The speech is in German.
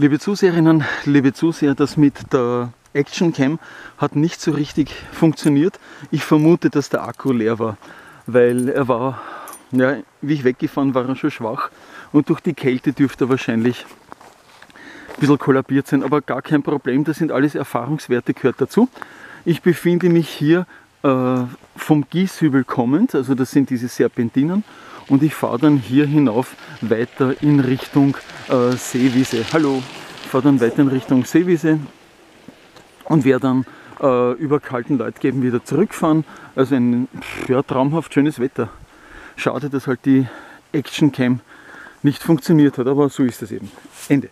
Liebe Zuseherinnen, liebe Zuseher, das mit der Action Cam hat nicht so richtig funktioniert. Ich vermute, dass der Akku leer war, weil er war, ja, wie ich weggefahren war, er schon schwach und durch die Kälte dürfte er wahrscheinlich ein bisschen kollabiert sein, aber gar kein Problem, das sind alles Erfahrungswerte, gehört dazu. Ich befinde mich hier äh, vom Gießhübel kommend, also das sind diese Serpentinen und ich fahre dann hier hinauf weiter in Richtung äh, Seewiese. Hallo, fahre dann weiter in Richtung Seewiese und werde dann äh, über kalten Leutgeben wieder zurückfahren. Also ein ja, traumhaft schönes Wetter. Schade, dass halt die Action Cam nicht funktioniert hat, aber so ist es eben. Ende.